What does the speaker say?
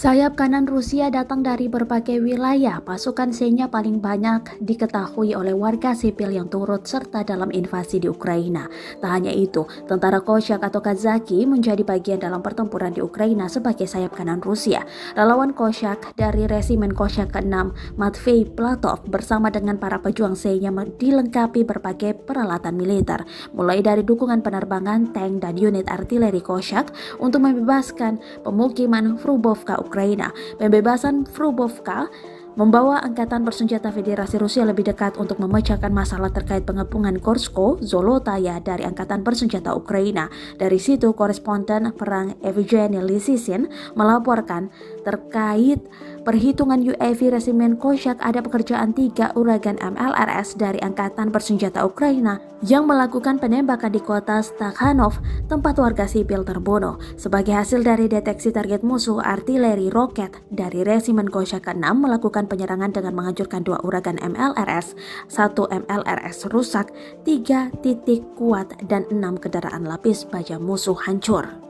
Sayap kanan Rusia datang dari berbagai wilayah. Pasukan Senya paling banyak diketahui oleh warga sipil yang turut serta dalam invasi di Ukraina. Tak hanya itu, tentara Koshak atau Kazaki menjadi bagian dalam pertempuran di Ukraina sebagai sayap kanan Rusia. Relawan Koshak dari resimen Koshak ke-6 Matvei Platov bersama dengan para pejuang Senya dilengkapi berbagai peralatan militer, mulai dari dukungan penerbangan, tank, dan unit artileri Koshak untuk membebaskan pemukiman Frubovka Ukraina. Pembebasan Frubovka membawa angkatan bersenjata Federasi Rusia lebih dekat untuk memecahkan masalah terkait pengepungan Korsko, Zolotaya dari angkatan bersenjata Ukraina. Dari situ, koresponden perang Evgeny Lisisin melaporkan terkait perhitungan UAV resimen Koshak ada pekerjaan tiga uragan MLRS dari angkatan bersenjata Ukraina yang melakukan penembakan di kota Stakhanov, tempat warga sipil terbunuh. Sebagai hasil dari deteksi target musuh, artileri roket dari resimen Koshak ke-6 melakukan penyerangan dengan menghancurkan dua uragan MLRS, satu MLRS rusak, tiga titik kuat, dan enam kendaraan lapis baja musuh hancur.